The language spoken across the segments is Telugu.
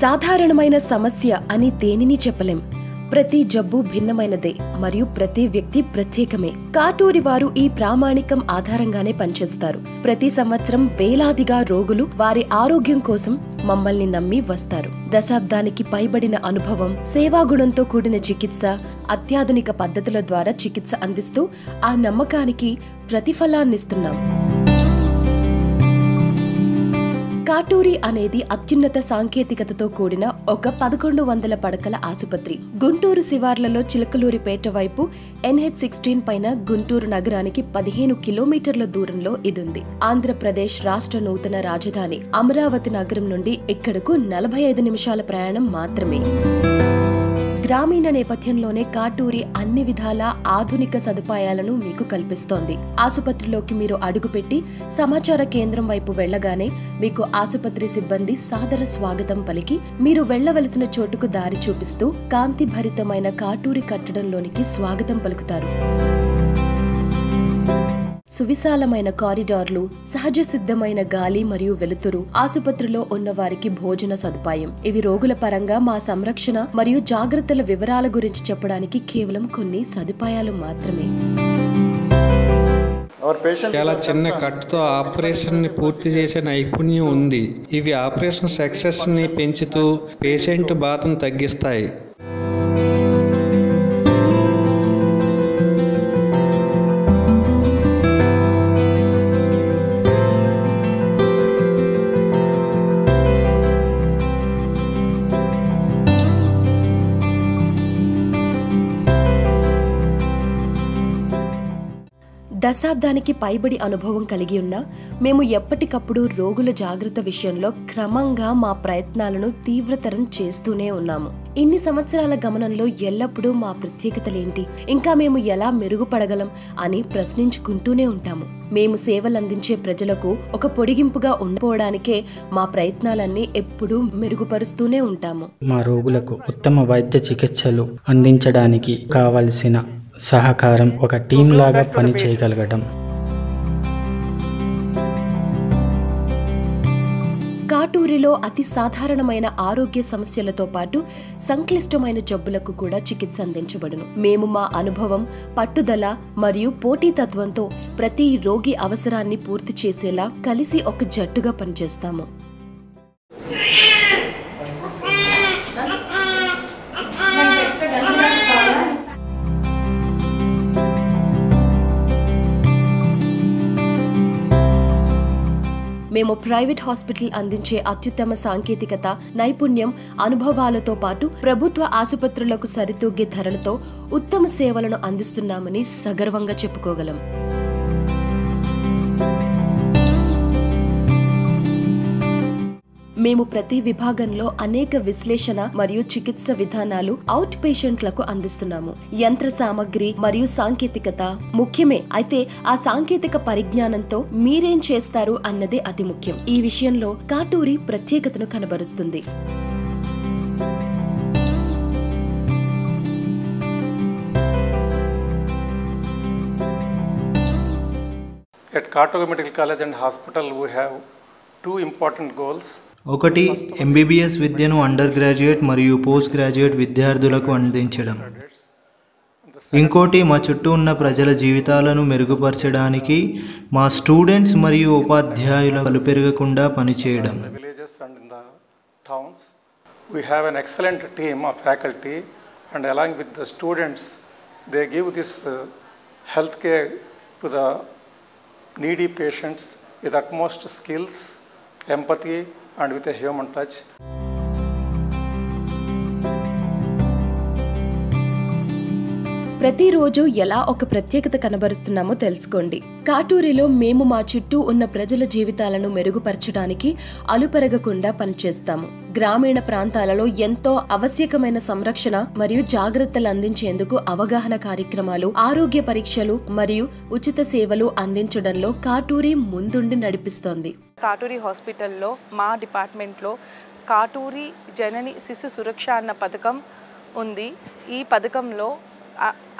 సాధారణమైన సమస్య అని దేనిని చెప్పలేం. ప్రతి జబ్బు భిన్నమైనదే మరియు ప్రతి వ్యక్తి ప్రత్యేకమే. కాటూరి వారు ఈ ప్రామాణికం ఆధారంగానే పనిచేస్తారు. ప్రతి సంవత్సరం వేలాదిగా రోగులు వారి ఆరోగ్యం కోసం మమ్మల్ని నమ్మి వస్తారు. దశాబ్దానికి పైబడిన అనుభవం సేవాగుణంతో కూడిన చికిత్స అత్యాధునిక పద్ధతుల ద్వారా చికిత్స అందిస్తూ ఆ నమ్మకానికి ప్రతిఫలాన్నిస్తున్నాం. కాటూరి అనేది అత్యున్నత సాంకేతికతతో కూడిన ఒక పదకొండు వందల పడకల ఆసుపత్రి. గుంటూరు శివార్లలో చిలకలూరిపేట వైపు ఎన్హెచ్ సిక్స్టీన్ పైన గుంటూరు నగరానికి పదిహేను కిలోమీటర్ల దూరంలో ఇదుంది. ఆంధ్రప్రదేశ్ రాష్ట్ర నూతన రాజధాని అమరావతి నగరం నుండి ఇక్కడకు నలభై ఐదు నిమిషాల ప్రయాణం మాత్రమే. గ్రామీణ నేపథ్యంలోనే కాటూరి అన్ని విధాల ఆధునిక సదుపాయాలను మీకు కల్పిస్తోంది. ఆసుపత్రిలోకి మీరు అడుగుపెట్టి సమాచార కేంద్రం వైపు వెళ్ళగానే మీకు ఆసుపత్రి సిబ్బంది సాదర స్వాగతం పలికి మీరు వెళ్ళవలసిన చోటుకు దారి చూపిస్తూ కాంతిభరితమైన కాటూరి కట్టడంలోనికి స్వాగతం పలుకుతారు. సువిశాలమైన కారిడార్లు సహజ సిద్ధమైన గాలి మరియు వెలుతురు ఆసుపత్రిలో ఉన్న వారికి భోజన సదుపాయం. ఇవి రోగుల పరంగా మా సంరక్షణ మరియు జాగ్రత్తల వివరాల గురించి చెప్పడానికి కేవలం కొన్ని సదుపాయాలు మాత్రమే. చాలా చిన్న కట్తో ఆపరేషన్ని పూర్తి చేసే నైపుణ్యం ఉంది. ఇవి ఆపరేషన్ సక్సెస్ని పెంచుతూ పేషెంట్ బాధను తగ్గిస్తాయి. దశాబ్దానికి పైబడి అనుభవం కలిగి ఉన్న మేము ఎప్పటికప్పుడు రోగుల జాగ్రత్త విషయంలో క్రమంగా మా ప్రయత్నాలను తీవ్రతరం చేస్తూనే ఉన్నాము. ఇన్ని సంవత్సరాల గమనంలో ఎల్లప్పుడూ మా ప్రత్యేకతలేంటి? ఇంకా మేము ఎలా మెరుగుపడగలం అని ప్రశ్నించుకుంటూనే ఉంటాము. మేము సేవలందించే ప్రజలకు ఒక పొడిగింపుగా ఉండిపోవడానికే మా ప్రయత్నాలన్నీ ఎప్పుడూ మెరుగుపరుస్తూనే ఉంటాము. మా రోగులకు ఉత్తమ వైద్య చికిత్సలు అందించడానికి కావలసిన సహకారం ఒక టీం లాగా పని చేయగలగడం కాటూరిలో అతి సాధారణమైన ఆరోగ్య సమస్యలతో పాటు సంక్లిష్టమైన జబ్బులకు కూడా చికిత్స అందించబడును. మేము మా అనుభవం పట్టుదల మరియు పోటీతత్వంతో ప్రతి రోగి అవసరాన్ని పూర్తి చేసేలా కలిసి ఒక జట్టుగా పనిచేస్తాము. మేము ప్రైవేట్ హాస్పిటల్ అందించే అత్యుత్తమ సాంకేతికత నైపుణ్యం అనుభవాలతో పాటు ప్రభుత్వ ఆసుపత్రులకు సరితూగే ధరలతో ఉత్తమ సేవలను అందిస్తున్నామని సగర్వంగా చెప్పుకోగలం. మేము ప్రతి విభాగంలో అనేక విశ్లేషణ మరియు చికిత్స విధానాలు అవుట్ పేషెంట్లకు అందిస్తున్నాము. యంత్ర సామగ్రి మరియు సాంకేతికత ముఖ్యమే. అయితే ఆ సాంకేతిక పరిజ్ఞానంతో మీరేం చేస్తారు అన్నదే అతి ముఖ్యం. ఈ విషయంలో కాటూరి ప్రత్యేకతను కనబరుస్తుంది. At Kartoga Medical College and Hospital, we have two important goals. ఒకటి ఎంబీబీఎస్ విద్యను అండర్ గ్రాడ్యుయేట్ మరియు పోస్ట్ గ్రాడ్యుయేట్ విద్యార్థులకు అందించడం. ఇంకోటి మా చుట్టూ ఉన్న ప్రజల జీవితాలను మెరుగుపరచడానికి మా స్టూడెంట్స్ మరియు ఉపాధ్యాయుల పలు పెరగకుండా పనిచేయడం. We have an excellent team of faculty and along with the students they give this health care to the needy patients with utmost skills empathy and with a human touch. ప్రతిరోజు ఎలా ఒక ప్రత్యేకత కనబరుస్తున్నామో తెలుసుకోండి. కాటూరిలో మేము మా చుట్టూ ఉన్న ప్రజల జీవితాలను మెరుగుపరచడానికి అలుపెరగకుండా పనిచేస్తాము. గ్రామీణ ప్రాంతాలలో ఎంతో ఆవశ్యకమైన సంరక్షణ మరియు జాగ్రత్తలు అందించేందుకు అవగాహన కార్యక్రమాలు ఆరోగ్య పరీక్షలు మరియు ఉచిత సేవలు అందించడంలో కాటూరి ముందుండి నడిపిస్తోంది. కాటూరి హాస్పిటల్లో మా డిపార్ట్మెంట్లో కాటూరి జనని శిశు సురక్ష అన్న పథకం ఉంది. ఈ పథకంలో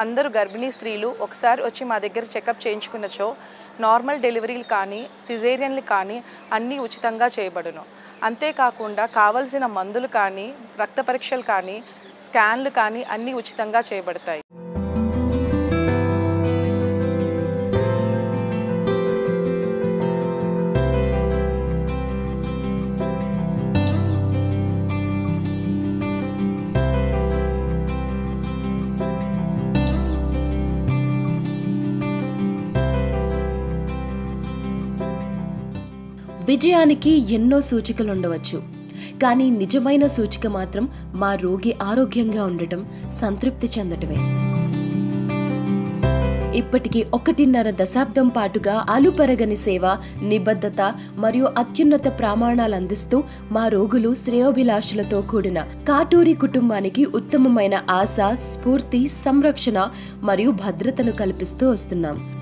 అందరూ గర్భిణీ స్త్రీలు ఒకసారి వచ్చి మా దగ్గర చెకప్ చేయించుకున్నచో నార్మల్ డెలివరీలు కానీ సిజేరియన్లు కానీ అన్నీ ఉచితంగా చేయబడును. అంతేకాకుండా కావలసిన మందులు కానీ రక్త పరీక్షలు కానీ స్కాన్లు కానీ అన్నీ ఉచితంగా చేయబడతాయి. విజయానికి ఎన్నో సూచికలు ఉండవచ్చు. కానీ నిజమైన సూచిక మాత్రం మా రోగి ఆరోగ్యంగా ఉండటం సంతృప్తి చెందటమే. ఇప్పటికీ ఒకటిన్నర దశాబ్దం పాటుగా అలుపెరగని సేవ నిబద్ధత మరియు అత్యున్నత ప్రమాణాలు అందిస్తూ మా రోగులు శ్రేయోభిలాషులతో కూడిన కాటూరి కుటుంబానికి ఉత్తమమైన ఆశ స్ఫూర్తి సంరక్షణ మరియు భద్రతను కల్పిస్తూ వస్తున్నాం.